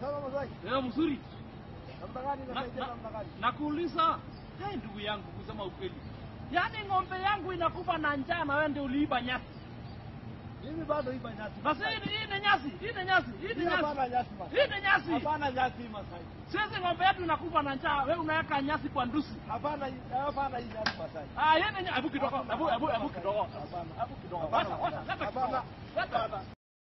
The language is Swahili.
sawa Masai. Leo mzuri. Namna gani Na- nasaidia na- gani? Nakuuliza, hey, ndugu yangu, kusema ukweli, yaani ng'ombe yangu inakufa na njaa na wewe ndio uliiba nyasi. Mimi bado iba nyasi. Basi hii ni- hii ni nyasi, hii ni nyasi, hii ni Hii hapana nyasi, nyasi hii ni nyasi. Hapana nyasi Masai. Sisi ng'ombe yetu inakufa na njaa, wewe unaweka nyasi kwa ndusi. Hapana hapana hii nyasi Masai. Ah, yeye ni. Hebu kidogo, hebu hebu hebu kidogo. hapana. Hebu kidogo. Hapana, Hapana.